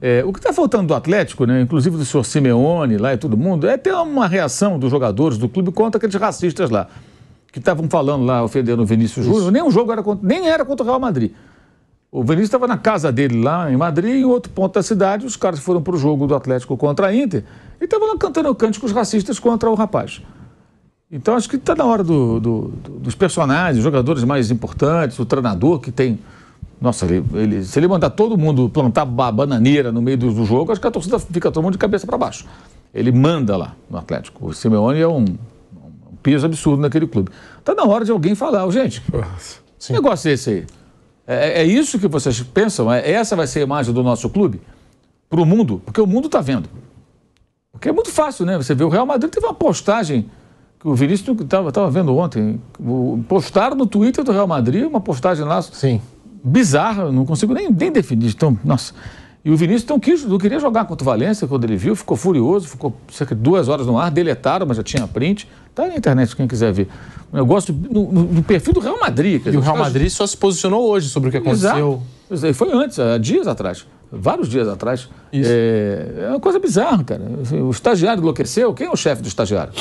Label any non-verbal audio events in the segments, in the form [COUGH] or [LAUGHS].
É, o que está faltando do Atlético, né, inclusive do senhor Simeone lá e todo mundo, é ter uma reação dos jogadores do clube contra aqueles racistas lá. Que estavam falando lá, ofendendo o Vinícius Júnior. Nem o jogo era contra, nem era contra o Real Madrid. O Vinícius estava na casa dele lá em Madrid, em outro ponto da cidade, os caras foram para o jogo do Atlético contra a Inter e estavam lá cantando cânticos racistas contra o rapaz. Então acho que está na hora do, do, do, dos personagens, jogadores mais importantes, o treinador que tem nossa, ele, ele, se ele mandar todo mundo plantar bananeira no meio do, do, jogo, acho que a torcida fica todo mundo de cabeça para baixo. Ele manda lá no Atlético. O Simeone é um, um peso absurdo naquele clube. Está na hora de alguém falar, gente, que negócio é esse aí? É, é, isso que vocês pensam? É, essa vai ser a imagem do nosso clube? Para o mundo? Porque o mundo está vendo. Porque é muito fácil, né? Você vê o Real Madrid teve uma postagem que o Vinícius estava vendo ontem. Postaram no Twitter do Real Madrid uma postagem lá. Sim bizarra, não consigo nem, nem definir. Então, nossa. E o Vinícius então, quis, não queria jogar contra o Valência quando ele viu, ficou furioso, ficou cerca de duas horas no ar, deletaram, mas já tinha print. Está na internet, quem quiser ver. O negócio no, no, no perfil do Real Madrid. e o Real Madrid só se posicionou hoje sobre o que aconteceu. Exato. Foi antes, há dias atrás. Vários dias atrás. É, é, uma coisa bizarra, cara. O estagiário enlouqueceu. Quem é o chefe do estagiário?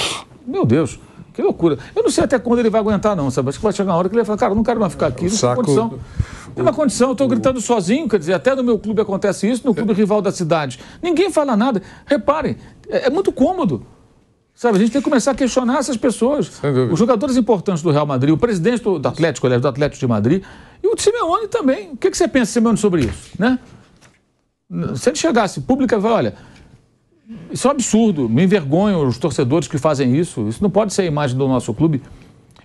Meu Deus. Que loucura. Eu não sei até quando ele vai aguentar, não, sabe? Acho que vai chegar uma hora que ele vai falar, cara, não quero mais ficar aqui, não tem condição. Tem uma condição, eu estou gritando sozinho, quer dizer, até no meu clube acontece isso, no clube rival da cidade. Ninguém fala nada. Reparem, é, é muito cômodo. Sabe, a gente tem que começar a questionar essas pessoas. Os jogadores importantes do Real Madrid, o presidente do, do Atlético, aliás, do Atlético de Madrid, e o Simeone também. O que, que você pensa, Simeone, sobre isso? Né? Se ele chegasse pública e olha, isso é um absurdo, me envergonham os torcedores que fazem isso, isso não pode ser a imagem do nosso clube.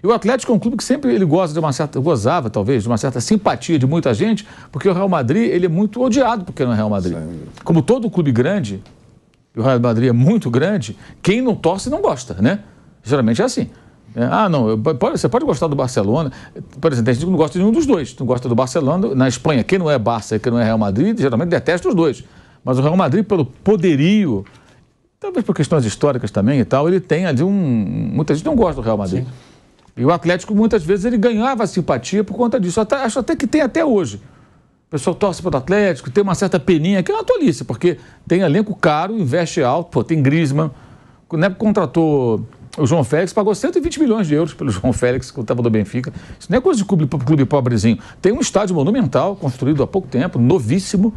E o Atlético é um clube que sempre ele goza de uma certa, gozava talvez, de uma certa simpatia de muita gente, porque o Real Madrid ele é muito odiado porque não é Real Madrid. Como todo clube grande, e o Real Madrid é muito grande, quem não torce não gosta, né? Geralmente é assim. É, ah, não, pode, você pode gostar do Barcelona. Por exemplo, a gente não gosta de nenhum dos dois. Não gosta do Barcelona. Na Espanha, quem não é Barça e quem não é Real Madrid, geralmente detesta os dois. Mas o Real Madrid, pelo poderio, talvez por questões históricas também e tal, ele tem ali um. Muita gente não gosta do Real Madrid. Sim. E o Atlético, muitas vezes, ele ganhava simpatia por conta disso. Até, acho até que tem até hoje. O pessoal torce para o Atlético, tem uma certa peninha, que é uma tolice, porque tem elenco caro, investe alto, pô, tem Griezmann. O Nepo contratou o João Félix, pagou 120 milhões de euros pelo [LAUGHS] João Félix, que estava do Benfica. Isso não é coisa de clube, clube pobrezinho. Tem um estádio monumental, construído há pouco tempo, novíssimo.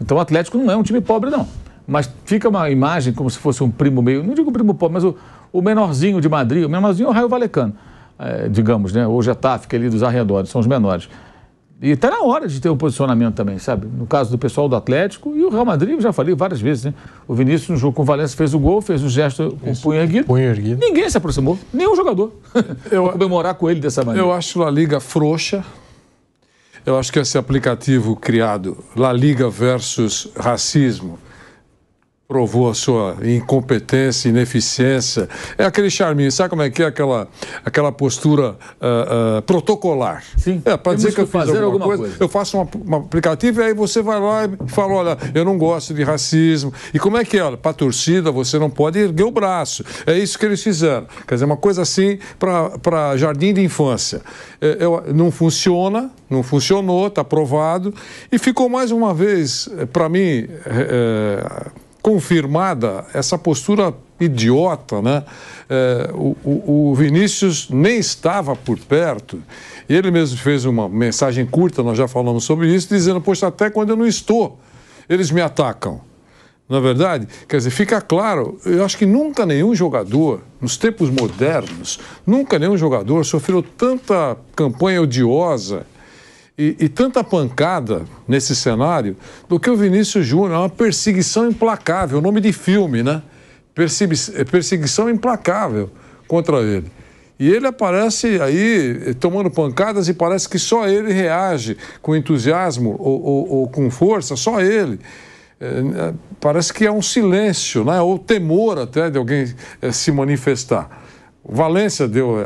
Então o Atlético não é um time pobre, não. Mas fica uma imagem como se fosse um primo meio, não digo primo pobre, mas o, o menorzinho de Madrid, o menorzinho é o Raio Valecano digamos, né? Ou Getafe, que é ali dos arredores, são os menores. E está na hora de ter um posicionamento também, sabe? No caso do pessoal do Atlético e o Real Madrid, eu já falei várias vezes, né? O Vinícius no jogo com o Valência fez o gol, fez o gesto com o punho erguido. punho erguido. Ninguém se aproximou, nenhum jogador. [LAUGHS] Eu comemorar com ele dessa maneira. Eu acho a Liga frouxa. Eu acho que esse aplicativo criado, La Liga versus racismo, provou a sua incompetência, ineficiência. É aquele charminho, sabe como é que é aquela, aquela postura uh, uh, protocolar? Sim. É, para dizer que eu fiz alguma, alguma coisa, coisa, eu faço um, um, aplicativo e aí você vai lá e fala, olha, eu não gosto de racismo. E como é que é? Para a torcida você não pode erguer o braço. É isso que eles fizeram. Quer dizer, uma coisa assim para jardim de infância. É, eu, não funciona, não funcionou, está provado. E ficou mais uma vez, é, para mim... É, confirmada essa postura idiota, né? É, o, o, o, Vinícius nem estava por perto. E ele mesmo fez uma mensagem curta, nós já falamos sobre isso, dizendo: Poxa, até quando eu não estou, eles me atacam. Na é verdade, quer dizer, fica claro, eu acho que nunca nenhum jogador, nos tempos modernos, nunca nenhum jogador sofreu tanta campanha odiosa e, e, tanta pancada nesse cenário do que o Vinícius Júnior. É uma perseguição implacável, nome de filme, né? É perseguição implacável contra ele. E ele aparece aí tomando pancadas e parece que só ele reage com entusiasmo ou, ou, ou com força, só ele. É, parece que é um silêncio, né? ou temor até de alguém é, se manifestar. Valência deu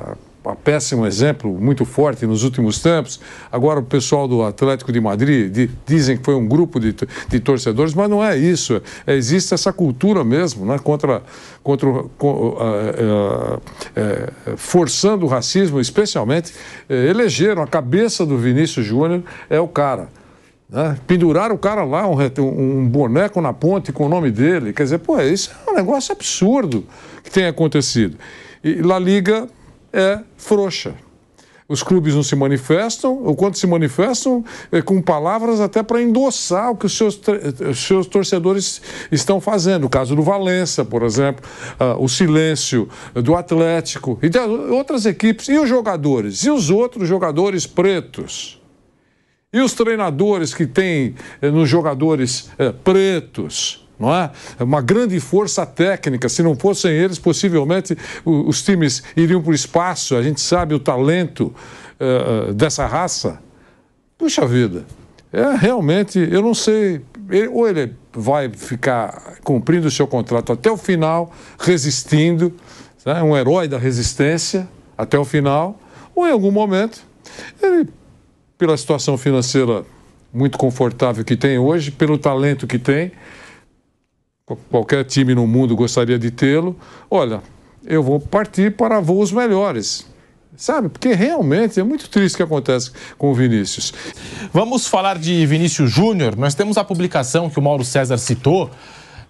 péssimo exemplo, muito forte nos últimos tempos. Agora, o pessoal do Atlético de Madrid de, dizem que foi um grupo de, de torcedores, mas não é isso. É, existe essa cultura mesmo, né, contra, contra com, uh, uh, uh, forçando o racismo, especialmente. elegeram a cabeça do Vinícius Júnior, é o cara. Né? Penduraram o cara lá, um, um, boneco na ponte com o nome dele. Quer dizer, pô, isso é um negócio absurdo que tem acontecido. E La Liga é frouxa. Os clubes não se manifestam, ou quando se manifestam, é com palavras até para endossar o que os seus, os seus torcedores estão fazendo. O caso do Valença, por exemplo, uh, o silêncio do Atlético, e outras equipes. E os jogadores? E os outros jogadores pretos? E os treinadores que têm eh, nos jogadores eh, pretos? Não é? é? Uma grande força técnica. Se não fossem eles, possivelmente os, times iriam para o espaço. A gente sabe o talento uh, dessa raça. Puxa vida, é realmente, eu não sei. Ele, ou ele vai ficar cumprindo o seu contrato até o final, resistindo, né? um herói da resistência até o final, ou em algum momento ele pela situação financeira muito confortável que tem hoje, pelo talento que tem. Qualquer time no mundo gostaria de tê-lo. Olha, eu vou partir para voos melhores. Sabe? Porque realmente é muito triste o que acontece com o Vinícius. Vamos falar de Vinícius Júnior. Nós temos a publicação que o Mauro César citou,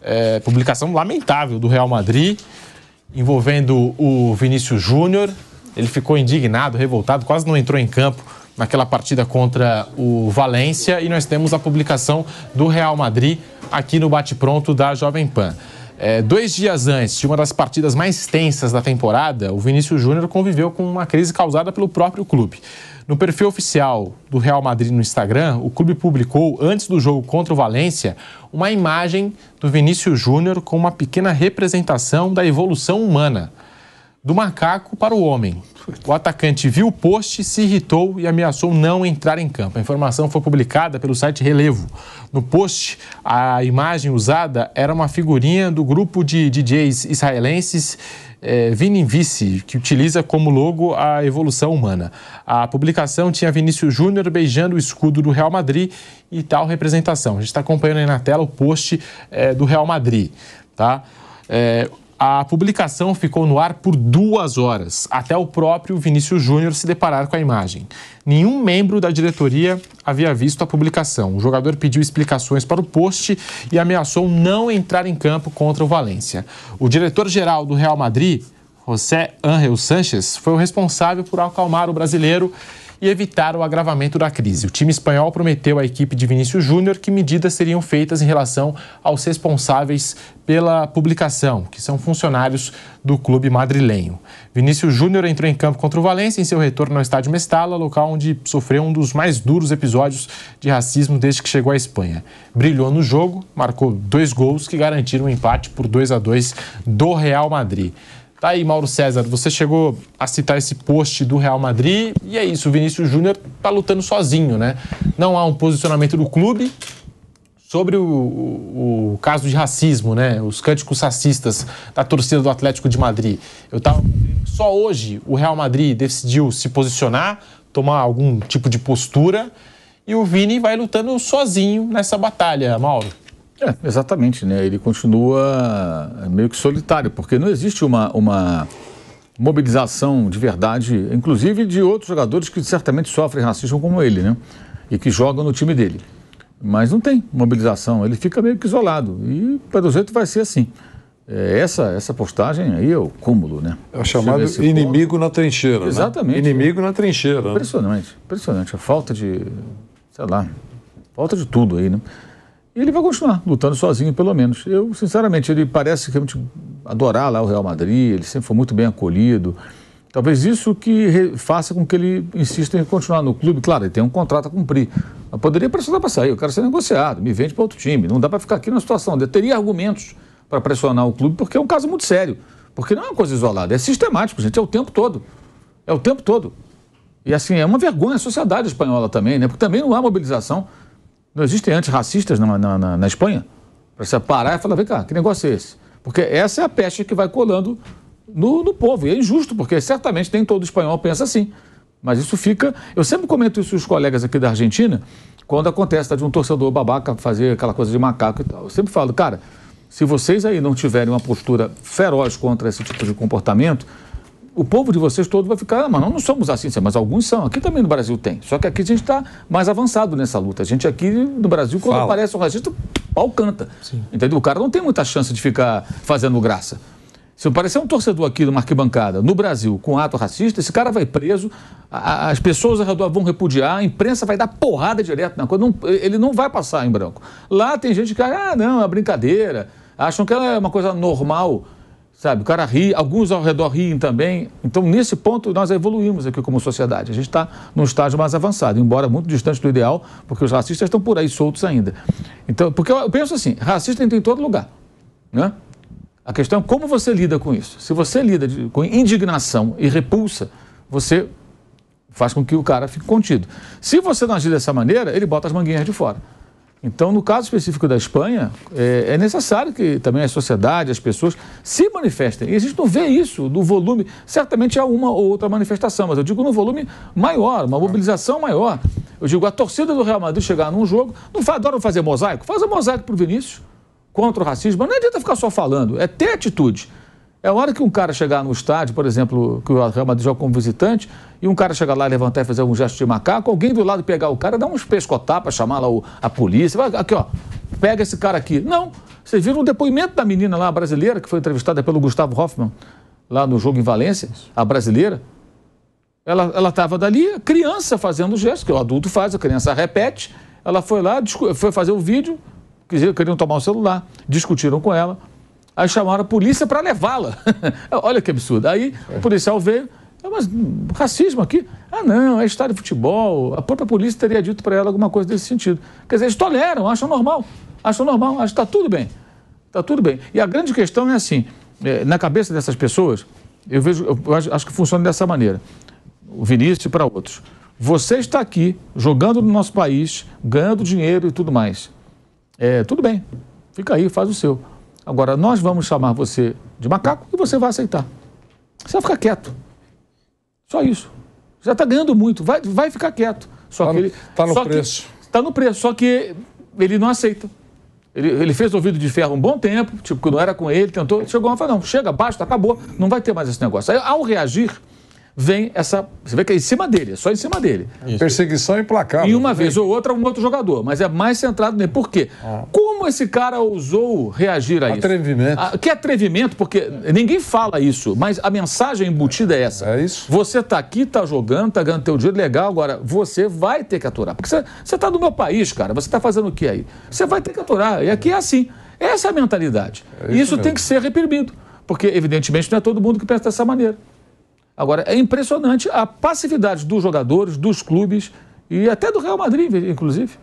é, publicação lamentável do Real Madrid, envolvendo o Vinícius Júnior. Ele ficou indignado, revoltado, quase não entrou em campo naquela partida contra o Valência e nós temos a publicação do Real Madrid aqui no bate-pronto da Jovem Pan. É, dois dias antes de uma das partidas mais tensas da temporada, o Vinícius Júnior conviveu com uma crise causada pelo próprio clube. No perfil oficial do Real Madrid no Instagram, o clube publicou, antes do jogo contra o Valência, uma imagem do Vinícius Júnior com uma pequena representação da evolução humana do macaco para o homem. O atacante viu o post, se irritou e ameaçou não entrar em campo. A informação foi publicada pelo site Relevo. No post, a imagem usada era uma figurinha do grupo de DJs israelenses é, Vici, que utiliza como logo a evolução humana. A publicação tinha Vinícius Júnior beijando o escudo do Real Madrid e tal representação. A gente está acompanhando aí na tela o post é, do Real Madrid. Tá? É, a publicação ficou no ar por duas horas, até o próprio Vinícius Júnior se deparar com a imagem. Nenhum membro da diretoria havia visto a publicação. O jogador pediu explicações para o post e ameaçou não entrar em campo contra o Valência. O diretor-geral do Real Madrid, José Ángel Sánchez, foi o responsável por acalmar o brasileiro e evitar o agravamento da crise. O time espanhol prometeu à equipe de Vinícius Júnior que medidas seriam feitas em relação aos responsáveis pela publicação, que são funcionários do clube madrilenho. Vinícius Júnior entrou em campo contra o Valência em seu retorno ao estádio Mestala, local onde sofreu um dos mais duros episódios de racismo desde que chegou à Espanha. Brilhou no jogo, marcou dois gols que garantiram o um empate por 2 a 2 do Real Madrid. Tá aí, Mauro César, você chegou a citar esse post do Real Madrid e é isso, o Vinícius Júnior está lutando sozinho, né? Não há um posicionamento do clube sobre o, o, o, caso de racismo, né? Os cânticos racistas da torcida do Atlético de Madrid. Eu tava só hoje o Real Madrid decidiu se posicionar, tomar algum tipo de postura e o Vini vai lutando sozinho nessa batalha, Mauro. É, exatamente, né? Ele continua meio que solitário, porque não existe uma, uma mobilização de verdade, inclusive de outros jogadores que certamente sofrem racismo como ele, né? E que jogam no time dele. Mas não tem mobilização, ele fica meio que isolado. E, pelo jeito, vai ser assim. É, essa, essa postagem aí é o cúmulo, né? É o chamado inimigo na trincheira. Né? Exatamente. Né? Inimigo na trincheira. Impressionante, impressionante. A falta de, sei lá, falta de tudo aí, né? E ele vai continuar lutando sozinho, pelo menos. Eu, sinceramente, ele parece realmente adorar lá o Real Madrid, ele sempre foi muito bem acolhido. Talvez isso que faça com que ele insista em continuar no clube. Claro, ele tem um contrato a cumprir. Mas poderia pressionar para sair, eu quero ser negociado, me vende para outro time. Não dá para ficar aqui na situação. Eu teria argumentos para pressionar o clube, porque é um caso muito sério. Porque não é uma coisa isolada, é sistemático, gente, é o tempo todo. É o tempo todo. E assim, é uma vergonha a sociedade espanhola também, né? Porque também não há mobilização. Não existem antirracistas na, na, na, na Espanha? Para você parar e falar, vem cá, que negócio é esse? Porque essa é a peste que vai colando no, no povo. E é injusto, porque certamente nem todo espanhol pensa assim. Mas isso fica. Eu sempre comento isso com os colegas aqui da Argentina, quando acontece tá, de um torcedor babaca fazer aquela coisa de macaco e tal. Eu sempre falo, cara, se vocês aí não tiverem uma postura feroz contra esse tipo de comportamento, o povo de vocês todo vai ficar, ah, mas nós não somos assim, mas alguns são. Aqui também no Brasil tem. Só que aqui a gente está mais avançado nessa luta. A gente aqui no Brasil, quando Fala. aparece um racista, pau canta. Sim. Entendeu? O cara não tem muita chance de ficar fazendo graça. Se aparecer um torcedor aqui numa arquibancada, no Brasil, com ato racista, esse cara vai preso, a, as pessoas ao redor vão repudiar, a imprensa vai dar porrada direto na coisa, não, ele não vai passar em branco. Lá tem gente que, ah, não, é brincadeira, acham que é uma coisa normal. Sabe, o cara ri, alguns ao redor riem também. Então, nesse ponto, nós evoluímos aqui como sociedade. A gente está num estágio mais avançado, embora muito distante do ideal, porque os racistas estão por aí soltos ainda. Então, porque eu penso assim, racista tem em todo lugar, né? A questão é como você lida com isso. Se você lida de, com indignação e repulsa, você faz com que o cara fique contido. Se você não agir dessa maneira, ele bota as manguinhas de fora. Então, no caso específico da Espanha, é, é, necessário que também a sociedade, as pessoas se manifestem. E a gente não vê isso no volume. Certamente há uma ou outra manifestação, mas eu digo no volume maior, uma mobilização maior. Eu digo, a torcida do Real Madrid chegar num jogo, não adoram fazer mosaico? Faz a mosaico para o Vinícius contra o racismo. Mas não adianta ficar só falando, é ter atitude. É a hora que um cara chegar no estádio, por exemplo, que o Real Madrid joga como visitante, e um cara chegar lá, levantar e fazer um gesto de macaco, alguém do lado pegar o cara, dá uns pescotapas, chamar lá o, a polícia, vai, aqui ó, pega esse cara aqui. Não, vocês viram um depoimento da menina lá, brasileira, que foi entrevistada pelo Gustavo Hoffman, lá no jogo em Valência, a brasileira. Ela estava dali, criança fazendo o gesto, que o adulto faz, a criança repete. Ela foi lá, foi fazer o vídeo, queriam tomar o celular, discutiram com ela, Aí chamaram a polícia para levá-la. [LAUGHS] Olha que absurdo. Aí o policial veio, ah, mas racismo aqui? Ah, não, é estádio de futebol. A própria polícia teria dito para ela alguma coisa desse sentido. Quer dizer, eles toleram, acham normal. Acham normal, acham que está tudo bem. Está tudo bem. E a grande questão é assim: é, na cabeça dessas pessoas, eu vejo, eu acho que funciona dessa maneira. O Vinícius para outros. Você está aqui, jogando no nosso país, ganhando dinheiro e tudo mais. É, tudo bem, fica aí, faz o seu. Agora, nós vamos chamar você de macaco e você vai aceitar. Você vai ficar quieto. Só isso. Já está ganhando muito, vai, vai ficar quieto. Só tá que ele. Está no preço. Está no preço, só que ele não aceita. Ele, ele, fez ouvido de ferro um bom tempo, tipo, que não era com ele, tentou, chegou e falou, não, chega, basta, acabou, não vai ter mais esse negócio. Aí, ao reagir, vem essa. Você vê que é em cima dele, é só em cima dele. Isso. Perseguição implacável. E uma vez ou outra, um outro jogador, mas é mais centrado nele. Por quê? Ah. Como esse cara ousou reagir a isso? Atrevimento. Ah, que atrevimento, porque ninguém fala isso, mas a mensagem embutida é essa. É isso. Você está aqui, está jogando, está ganhando teu dinheiro, legal, agora você vai ter que aturar. Porque você está no meu país, cara, você está fazendo o que aí? Você vai ter que aturar. E aqui é assim. Essa é a mentalidade. É isso, isso tem que ser reprimido. Porque, evidentemente, não é todo mundo que pensa dessa maneira. Agora, é impressionante a passividade dos jogadores, dos clubes e até do Real Madrid, inclusive.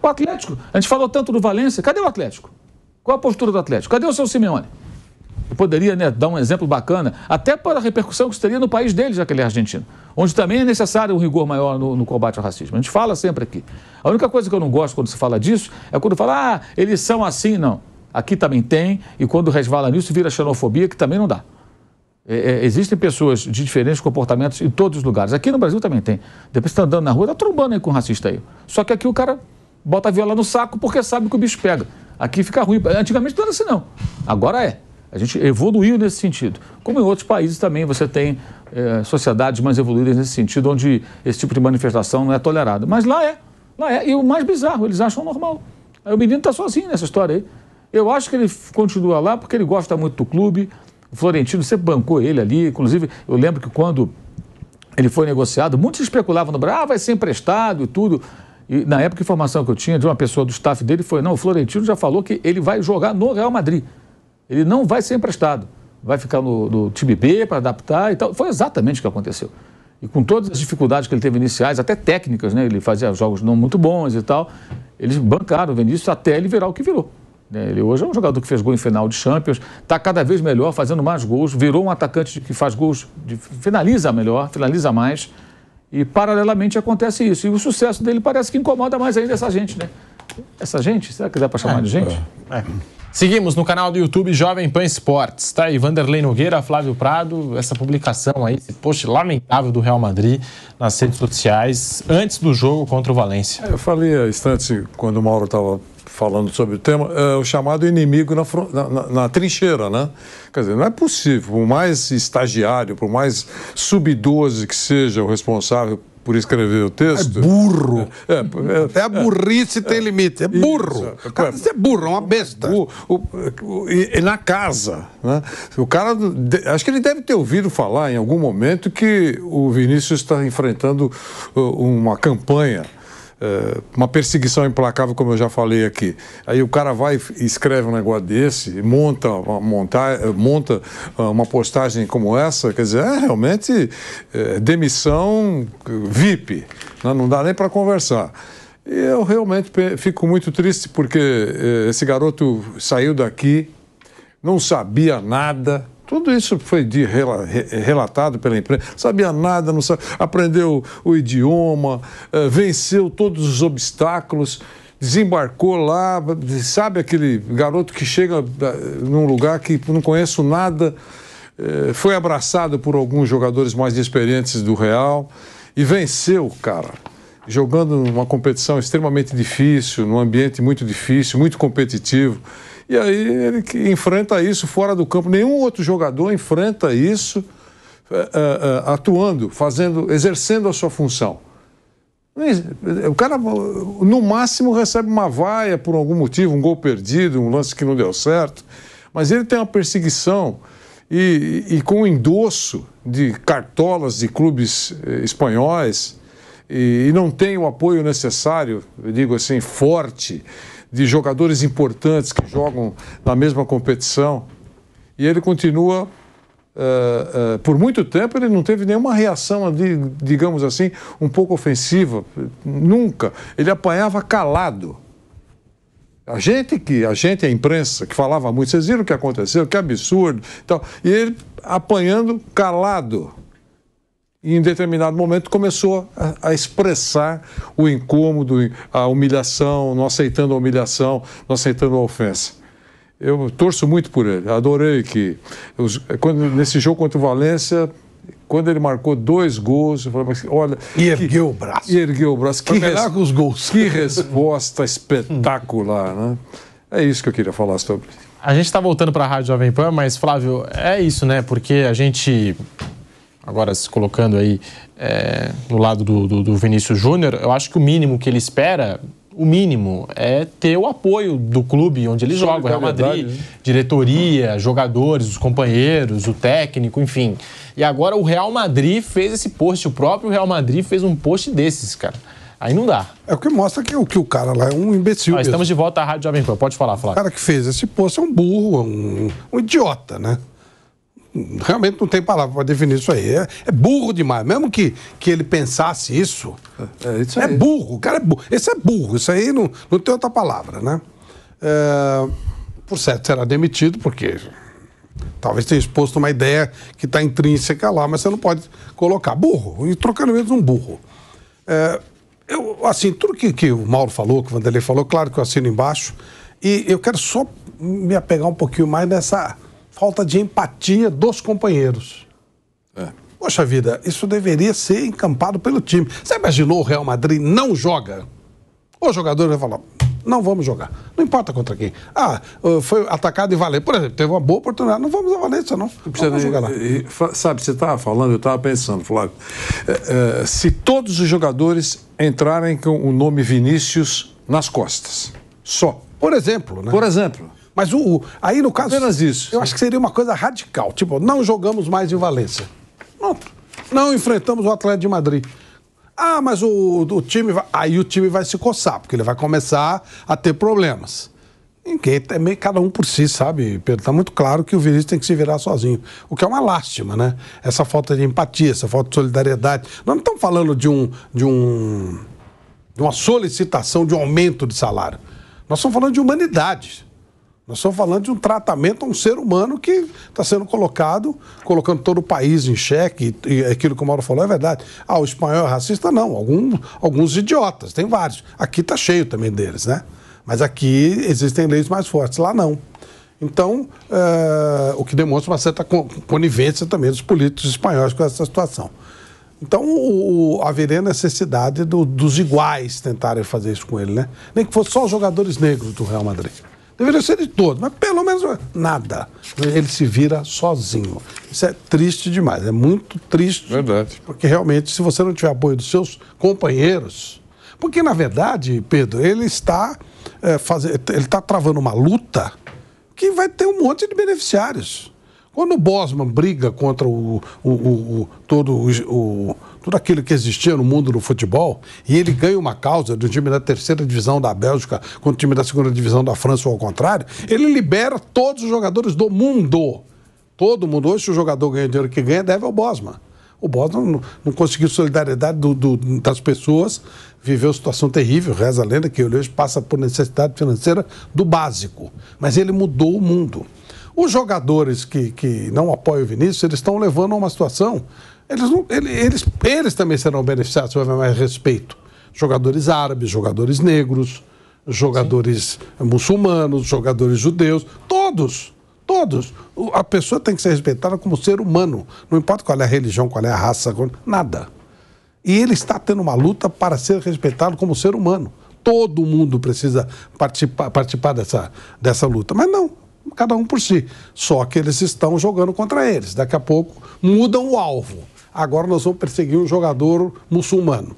O Atlético, a gente falou tanto do Valência, cadê o Atlético? Qual a postura do Atlético? Cadê o seu Simeone? Eu poderia né, dar um exemplo bacana, até para a repercussão que isso teria no país dele, já que ele é argentino, onde também é necessário um rigor maior no, no, combate ao racismo. A gente fala sempre aqui. A única coisa que eu não gosto quando se fala disso é quando fala, ah, eles são assim. Não. Aqui também tem, e quando resvala nisso, vira xenofobia, que também não dá. É, é, existem pessoas de diferentes comportamentos em todos os lugares. Aqui no Brasil também tem. Depois você está andando na rua, está trombando aí com um racista aí. Só que aqui o cara bota a viola no saco porque sabe que o bicho pega. Aqui fica ruim. Antigamente não era assim, não. Agora é. A gente evoluiu nesse sentido. Como em outros países também você tem é, sociedades mais evoluídas nesse sentido, onde esse tipo de manifestação não é tolerado. Mas lá é. Lá é. E o mais bizarro, eles acham normal. Aí o menino está sozinho nessa história aí. Eu acho que ele continua lá porque ele gosta muito do clube, o Florentino sempre bancou ele ali. Inclusive, eu lembro que quando ele foi negociado, muitos especulavam no Brasil, ah, vai ser emprestado e tudo. E na época, a informação que eu tinha de uma pessoa do staff dele foi: não, o Florentino já falou que ele vai jogar no Real Madrid. Ele não vai ser emprestado. Vai ficar no, no time B para adaptar e tal. Foi exatamente o que aconteceu. E com todas as dificuldades que ele teve iniciais, até técnicas, né? Ele fazia jogos não muito bons e tal. Eles bancaram o Vinícius até ele virar o que virou. Né? Ele hoje é um jogador que fez gol em final de Champions, está cada vez melhor, fazendo mais gols, virou um atacante que faz gols, de, finaliza melhor, finaliza mais. E paralelamente acontece isso. E o sucesso dele parece que incomoda mais ainda essa gente, né? Essa gente? Será que dá para chamar é, de gente? É. Seguimos no canal do YouTube Jovem Pan Esportes. Tá aí Vanderlei Nogueira, Flávio Prado, essa publicação aí, esse post lamentável do Real Madrid nas redes sociais antes do jogo contra o Valência. É, eu falei há instantes, quando o Mauro estava falando sobre o tema, é o chamado inimigo na, na, na, trincheira, né? Quer dizer, não é possível, por mais estagiário, por mais sub-12 que seja o responsável por escrever o texto. É burro. É, é, é Até a burrice é, tem limite. É burro. Isso, cara, você é burro, é uma besta. O, o, o, e, na casa, né? O cara. Acho que ele deve ter ouvido falar em algum momento que o Vinícius está enfrentando uh, uma campanha é, uma perseguição implacável, como eu já falei aqui. Aí o cara vai e escreve um negócio desse, monta, monta, monta ah, uma postagem como essa, quer dizer, é realmente é, demissão VIP, né? não dá nem para conversar. Eu realmente fico muito triste porque esse garoto saiu daqui, não sabia nada, tudo isso foi de, relatado pela imprensa. Sabia nada, não sabia, aprendeu o idioma, eh, venceu todos os obstáculos, desembarcou lá. Sabe aquele garoto que chega eh, num lugar que não conheço nada, eh, foi abraçado por alguns jogadores mais experientes do Real e venceu, cara. Jogando numa competição extremamente difícil, num ambiente muito difícil, muito competitivo. E aí ele enfrenta isso fora do campo. Nenhum outro jogador enfrenta isso uh, uh, atuando, fazendo, exercendo a sua função. O cara, no máximo, recebe uma vaia por algum motivo, um gol perdido, um lance que não deu certo. Mas ele tem uma perseguição e, e com o endosso de cartolas de clubes espanhóis e, e não tem o apoio necessário, eu digo assim, forte de jogadores importantes que jogam na mesma competição. E ele continua, uh, uh, por muito tempo, ele não teve nenhuma reação, digamos assim, um pouco ofensiva. Nunca. Ele apanhava calado. A gente que, a gente, a imprensa, que falava muito, vocês viram o que aconteceu, que absurdo. Então, e ele apanhando calado e em determinado momento começou a, a, expressar o incômodo, a humilhação, não aceitando a humilhação, não aceitando a ofensa. Eu torço muito por ele, adorei que os, quando, nesse jogo contra o Valência, quando ele marcou dois gols, eu falei, olha. E ergueu que, o braço. E ergueu o braço. Que, res, os gols. que resposta espetacular, né? É isso que eu queria falar sobre. A gente está voltando para a Rádio Jovem Pan, mas, Flávio, é isso, né? Porque a gente agora se colocando aí é, no lado do, do, do Vinícius Júnior, eu acho que o mínimo que ele espera, o mínimo, é ter o apoio do clube onde ele joga, o Real Madrid, né? diretoria, jogadores, os companheiros, o técnico, enfim. E agora o Real Madrid fez esse post, o próprio Real Madrid fez um post desses, cara. Aí não dá. É o que mostra que, que o cara lá é um imbecil. Nós estamos de volta à Rádio Jovem Pan. Pode falar, Flávio. O cara que fez esse post é um burro, um, um idiota, né? Realmente não tem palavra para definir isso aí. É, é, burro demais. Mesmo que, que ele pensasse isso, é, isso é burro. O cara é burro. Esse é burro. Isso aí não, não tem outra palavra, né? É, por certo, será demitido, porque talvez tenha exposto uma ideia que está intrínseca lá, mas você não pode colocar burro. E trocando mesmo um burro. É, eu, assim, tudo que, que o Mauro falou, que o Vanderlei falou, claro que eu assino embaixo. E eu quero só me apegar um pouquinho mais nessa falta de empatia dos companheiros. É. Poxa vida, isso deveria ser encampado pelo time. Você imaginou o Real Madrid não joga? O jogador vai falar, não vamos jogar. Não importa contra quem. Ah, foi atacado e Valência. Por exemplo, teve uma boa oportunidade. Não vamos a Valência, não. não vamos jogar lá. Sabe, você estava falando, eu estava pensando, Flávio. É, é, se todos os jogadores entrarem com o nome Vinícius nas costas. Só. Por exemplo, né? Por exemplo. Mas o, aí, no caso. Apenas isso. Eu acho que seria uma coisa radical. Tipo, não jogamos mais em Valência. Não, não enfrentamos o Atlético de Madrid. Ah, mas o, o time vai. Aí o time vai se coçar, porque ele vai começar a ter problemas. Ninguém, é meio cada um por si, sabe, Pedro? Está muito claro que o Vinícius tem que se virar sozinho. O que é uma lástima, né? Essa falta de empatia, essa falta de solidariedade. Nós não estamos falando de um. de um. de uma solicitação de um aumento de salário. Nós estamos falando de humanidade. Nós estamos falando de um tratamento a um ser humano que está sendo colocado, colocando todo o país em xeque, e aquilo que o Mauro falou é verdade. Ah, o espanhol é racista? Não, alguns idiotas, tem vários. Aqui está cheio também deles, né? Mas aqui existem leis mais fortes, lá não. Então, é, o que demonstra uma certa conivência também dos políticos espanhóis com essa situação. Então o, o, haveria necessidade do, dos iguais tentarem fazer isso com ele, né? Nem que fosse só os jogadores negros do Real Madrid. Deveria ser de todos, mas pelo menos nada. Ele se vira sozinho. Isso é triste demais, é muito triste. Verdade. Porque realmente, se você não tiver apoio dos seus companheiros. Porque, na verdade, Pedro, ele está, é, ele está travando uma luta que vai ter um monte de beneficiários. Quando o Bosman briga contra o, o, o todo o, tudo aquilo que existia no mundo do futebol, e ele ganha uma causa do time da terceira divisão da Bélgica contra o time da segunda divisão da França ou ao contrário, ele libera todos os jogadores do mundo. Todo mundo. Hoje, se o jogador ganha o dinheiro que ganha, deve ao Bosman. O Bosman não, não conseguiu solidariedade do, do, das pessoas, viveu situação terrível, reza a lenda que hoje passa por necessidade financeira do básico. Mas ele mudou o mundo. Os jogadores que, que não apoiam o Vinícius, eles estão levando a uma situação eles, não, eles, eles também serão beneficiados se houver mais respeito. Jogadores árabes, jogadores negros, jogadores Sim. muçulmanos, jogadores judeus, todos. Todos. A pessoa tem que ser respeitada como ser humano. Não importa qual é a religião, qual é a raça, nada. E ele está tendo uma luta para ser respeitado como ser humano. Todo mundo precisa participar, participar dessa, dessa luta. Mas não, cada um por si. Só que eles estão jogando contra eles. Daqui a pouco mudam o alvo agora nós vamos perseguir um jogador muçulmano.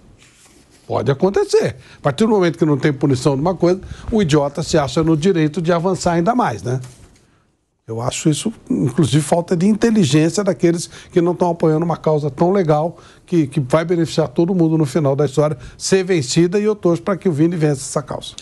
Pode acontecer. A partir do momento que não tem punição de uma coisa, o idiota se acha no direito de avançar ainda mais, né? Eu acho isso, inclusive, falta de inteligência daqueles que não estão apoiando uma causa tão legal que, que vai beneficiar todo mundo no final da história ser vencida e eu torço para que o Vini vença essa causa.